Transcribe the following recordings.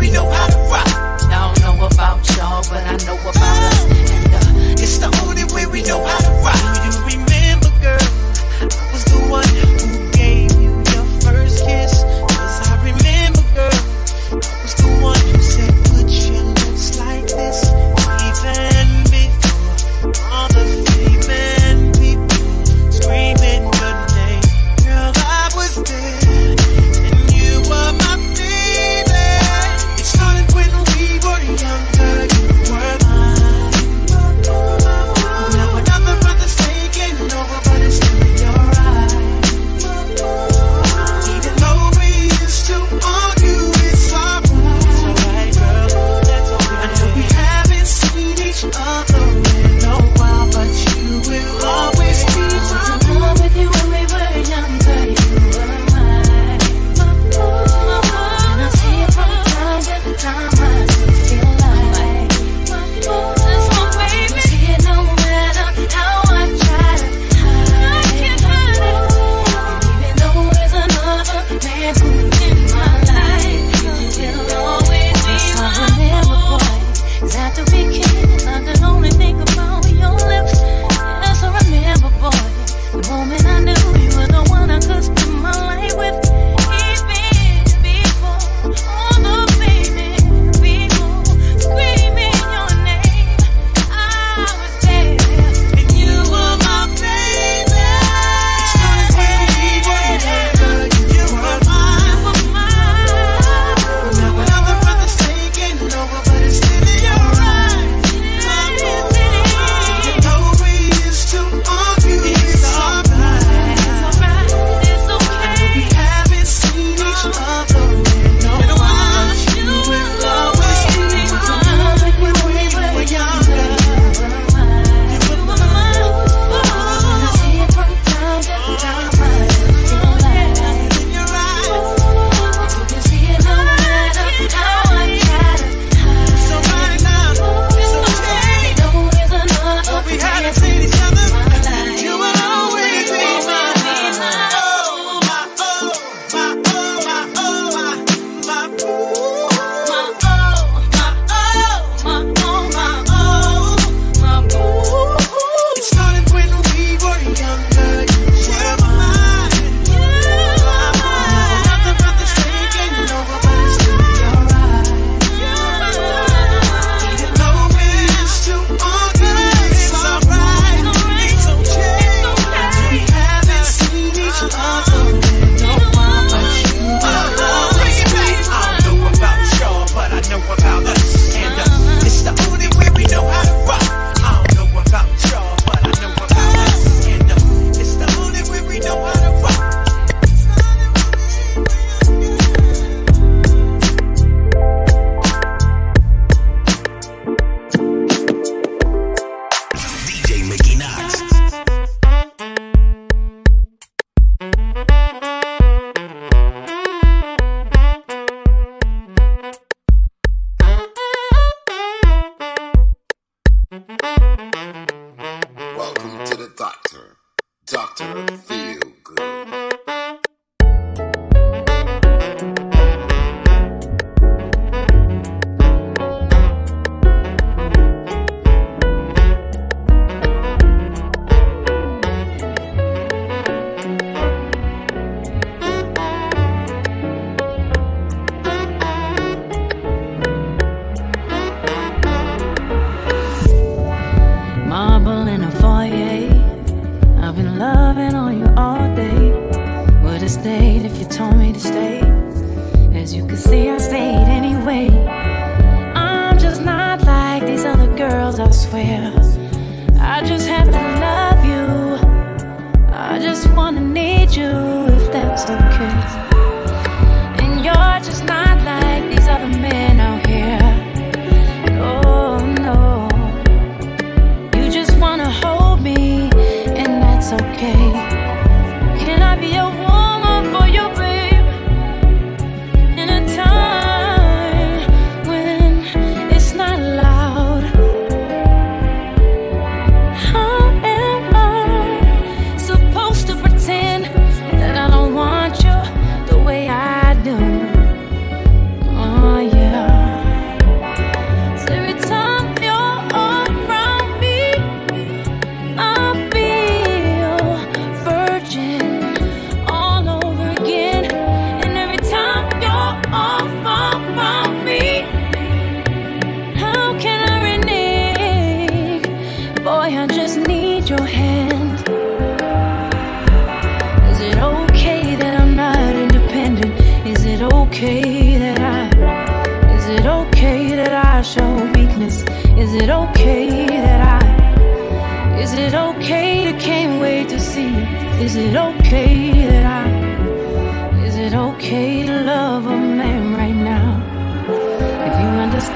we know how to rock. I don't know about y'all, but I know about us. And uh, it's the only way we know how to rock. Do you remember, girl? I was the one.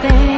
things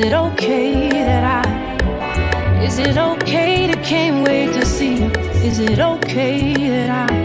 it okay that I? Is it okay to can't wait to see you? Is it okay that I?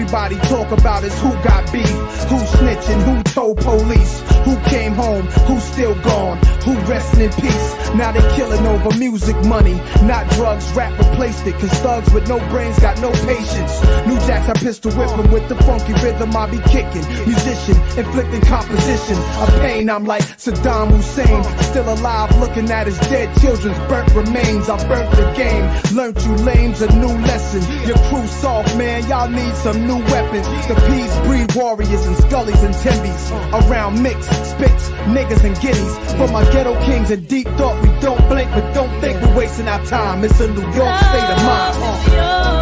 Everybody talk about is who got beef, who snitching, who told police, who came home, who's still gone, who resting in peace. Now they killing over music money, not drugs. Rap replaced it, cause thugs with no brains got no patience. New jacks, I pistol whip 'em with the funky rhythm I be kicking. Musician, inflicting composition of pain. I'm like Saddam Hussein, still alive, looking at his dead children's burnt remains. I burnt the game, learned you lames a new lesson. Your crew soft, man, y'all need some new weapons. The peas breed warriors and scullies and timbies. Around mix, spits, niggas and giddies. For my ghetto kings and deep thought, we don't blink, but don't think we're wasting our time. It's a New York state of mind. Uh.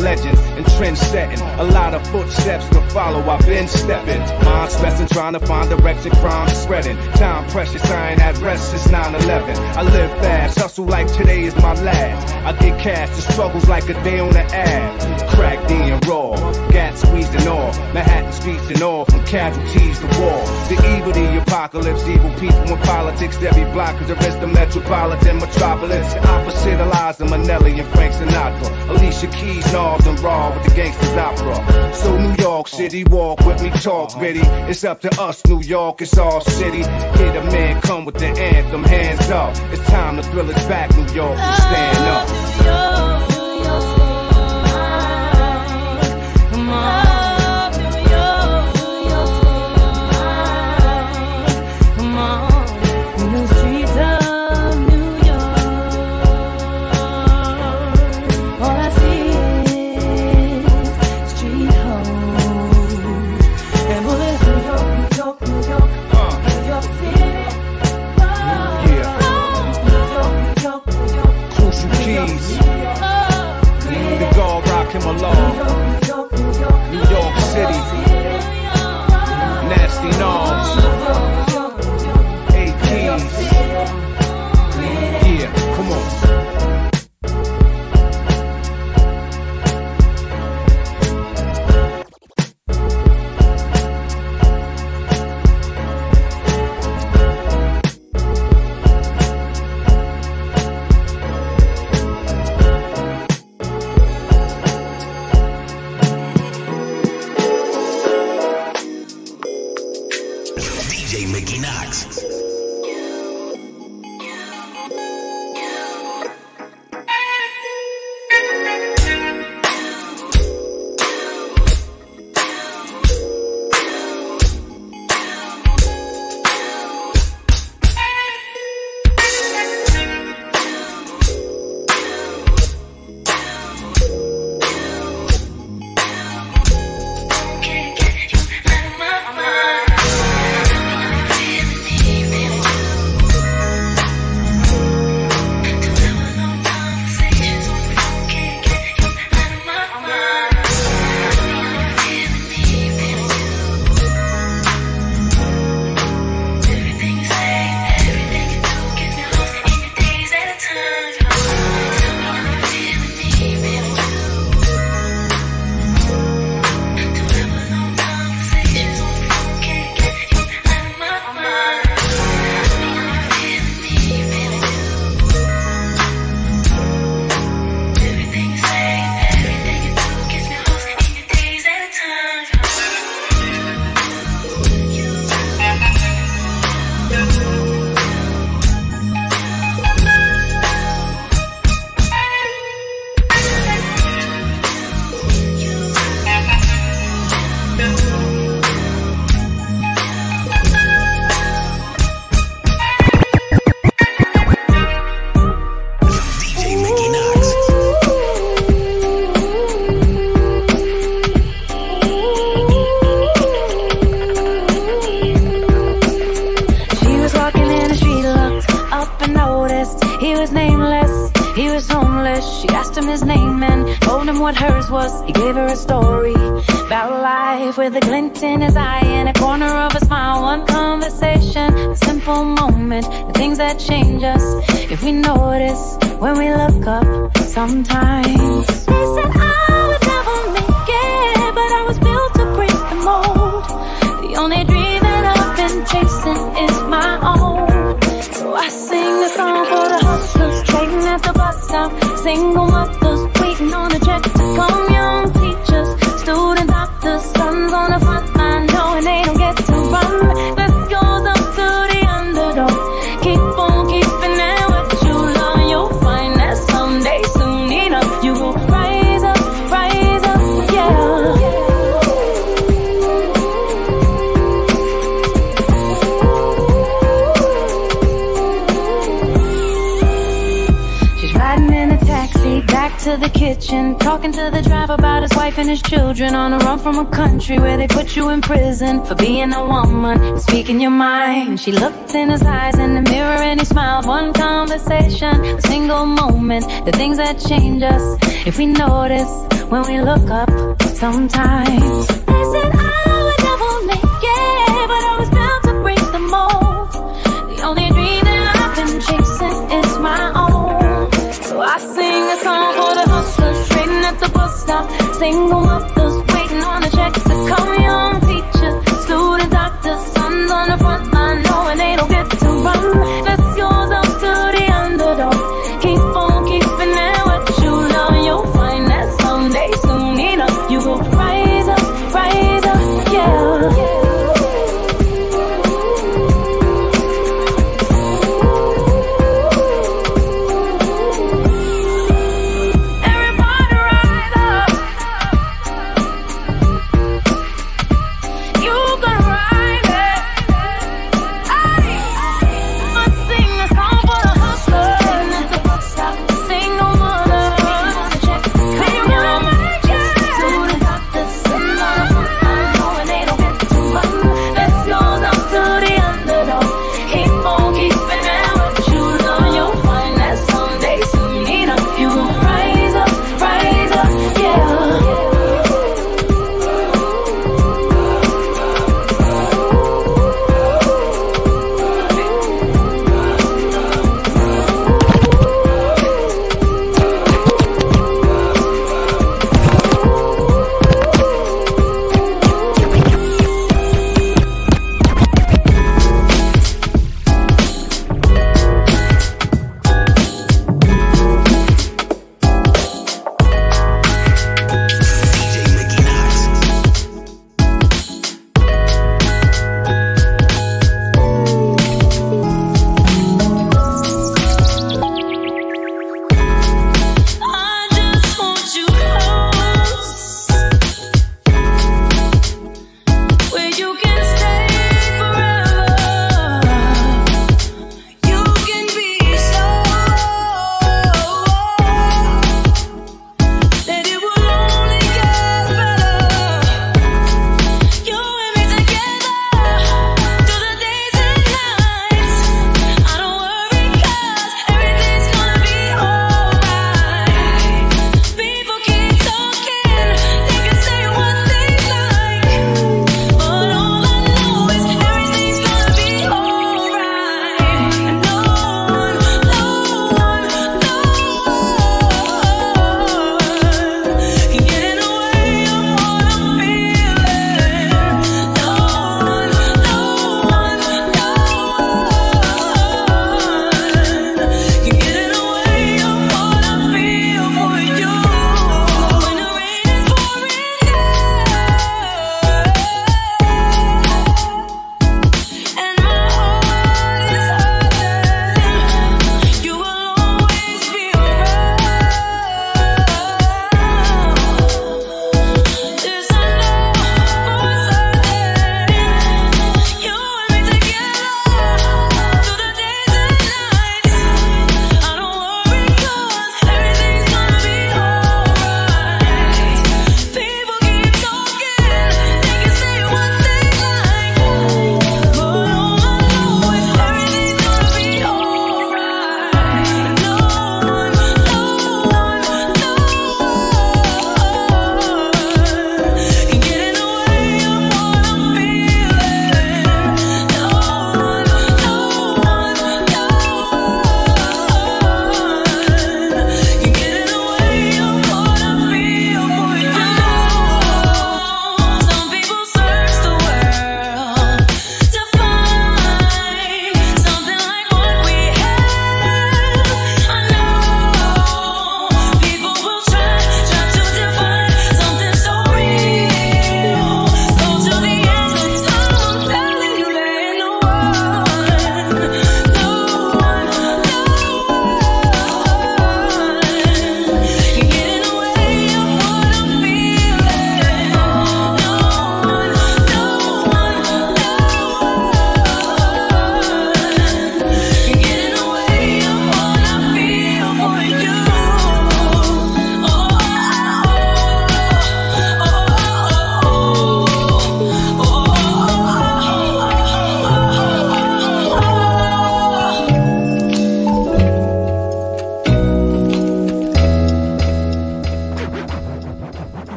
Legends and trend setting. A lot of footsteps to follow, I've been stepping. Mind stressing, trying to find direction, crime spreading. Time precious, I ain't at rest since 9 11. I live fast, hustle like today is my last. I get cash, the struggles like a day on the ab. Crack and raw, gat squeezed and all. Manhattan streets and all, from casualties to war. The evil, the apocalypse, evil people in politics. Every block is arrest the metropolitan metropolis. The opposite of Liza Minnelli and Frank Sinatra. Alicia Keys, Nas and Ra with the gangsters opera. So New York City, walk with me, talk ready. It's up to us, New York, it's our city. Hear the man come with the anthem, hands up. It's time to thrill us back, New York, stand up. Oh, story about life with a glint in his eye and a corner of a smile. One conversation, a simple moment, the things that change us if we notice when we look up sometimes. They said I would never make it, but I was built to break the mold. The only dream that I've been chasing is my own. So I sing a song for the hustlers trading at the bus stop, single mothers kitchen, talking to the driver about his wife and his children on a run from a country where they put you in prison for being a woman, speaking your mind. She looked in his eyes in the mirror and he smiled. One conversation, a single moment, the things that change us if we notice when we look up sometimes. Single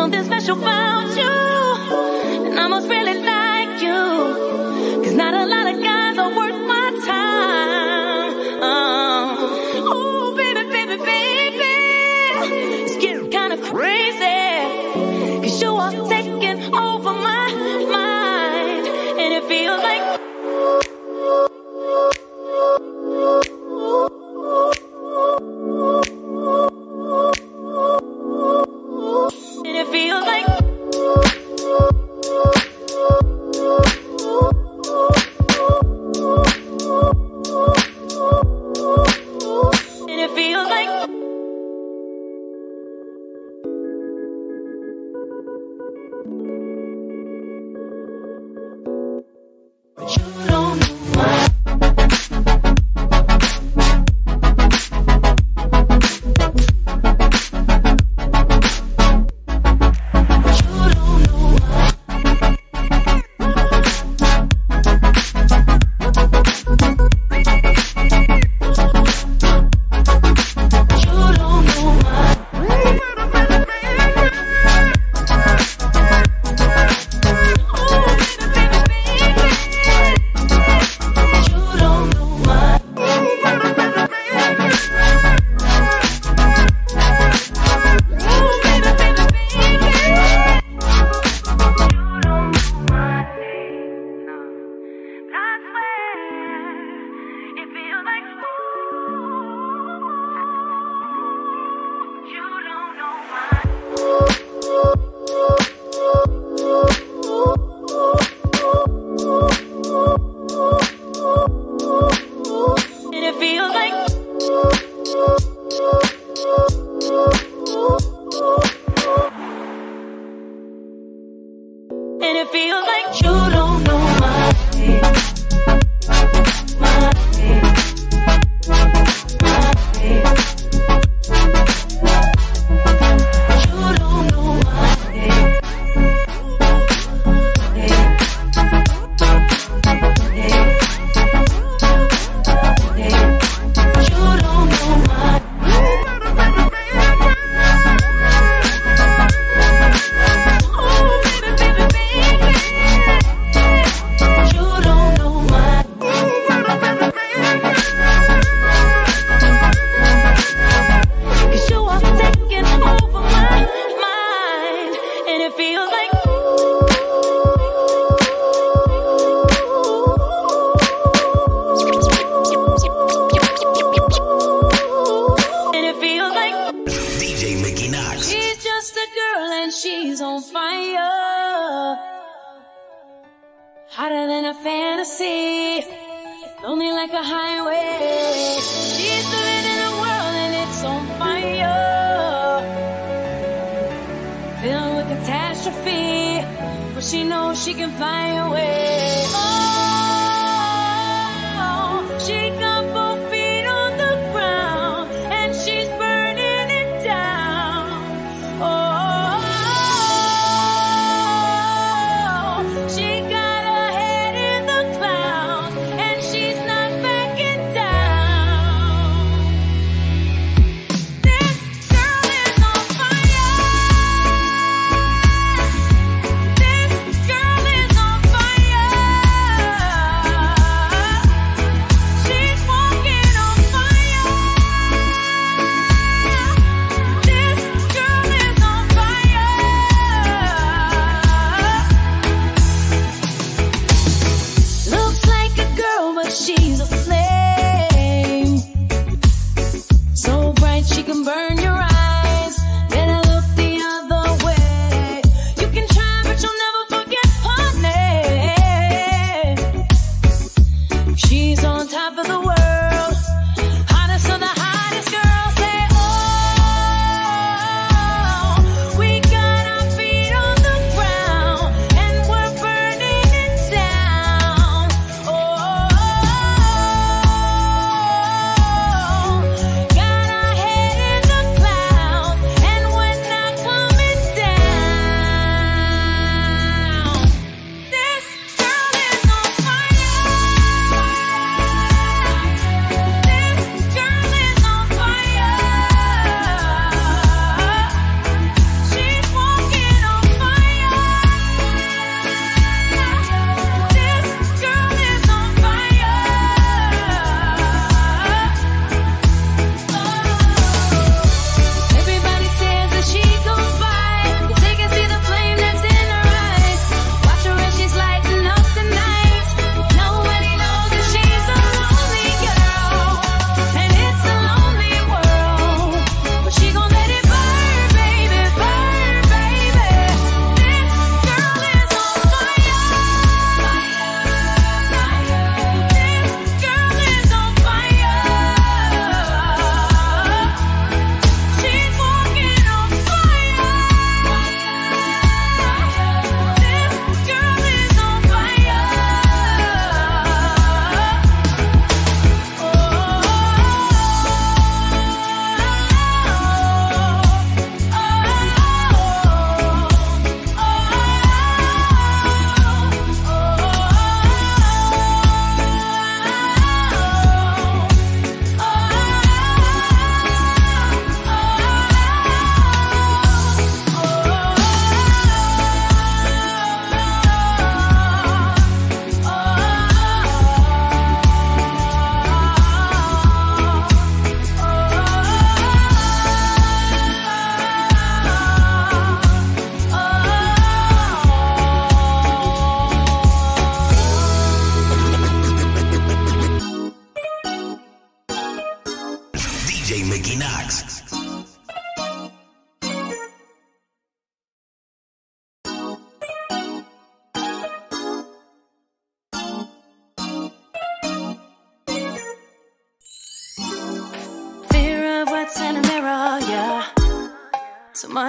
something special about you. And I must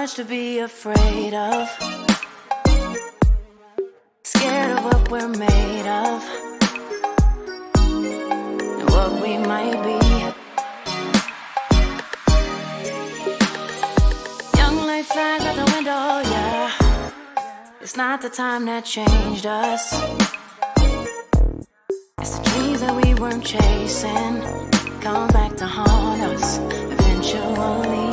much to be afraid of. Scared of what we're made of. And what we might be. Young life flies out the window, yeah. It's not the time that changed us. It's the dreams that we weren't chasing. Come back to haunt us eventually.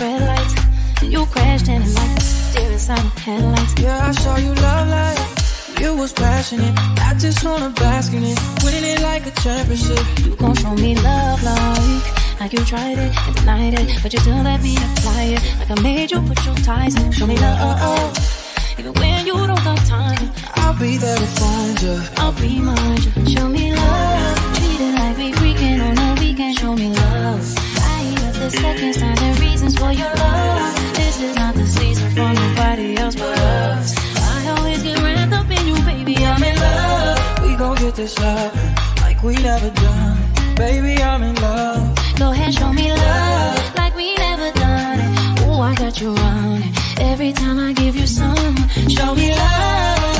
Red lights, and you crashed in like deer inside of headlights. Yeah, I saw you love life. You was passionate. I just wanna bask in it. Winning it like a championship. You gon' show me love like like you tried it and denied it, but you still let me apply it. Like I made you put your ties in. Show me love, even when you don't got time. I'll be there to find you. I'll remind you. Show me love, treat it like we seconds, times, and reasons for your love. This is not the season for nobody else but us. I always get wrapped up in you, baby. I'm in love. We gon' get this love like we never done. Baby, I'm in love. Go ahead, show me love like we never done. Ooh, I got you on every time I give you some. Show me love.